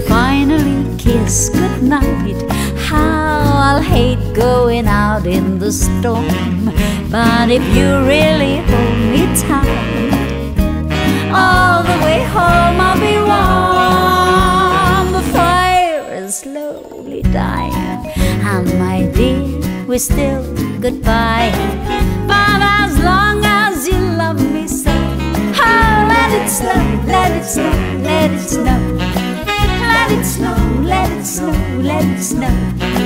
We finally kiss goodnight, how I'll hate going out in the storm. But if you really hold me tight, all the way home I'll be warm. The fire is slowly dying, and my dear, we're still goodbye. But as long as you love me so, oh, let it snow, let it snow, let it snow. Snow, let it snow.